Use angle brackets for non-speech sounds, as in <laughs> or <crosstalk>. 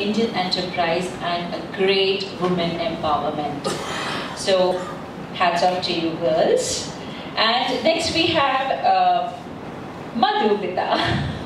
Indian enterprise and a great women empowerment. So, hats off to you girls. And next we have uh, Madhubita. <laughs>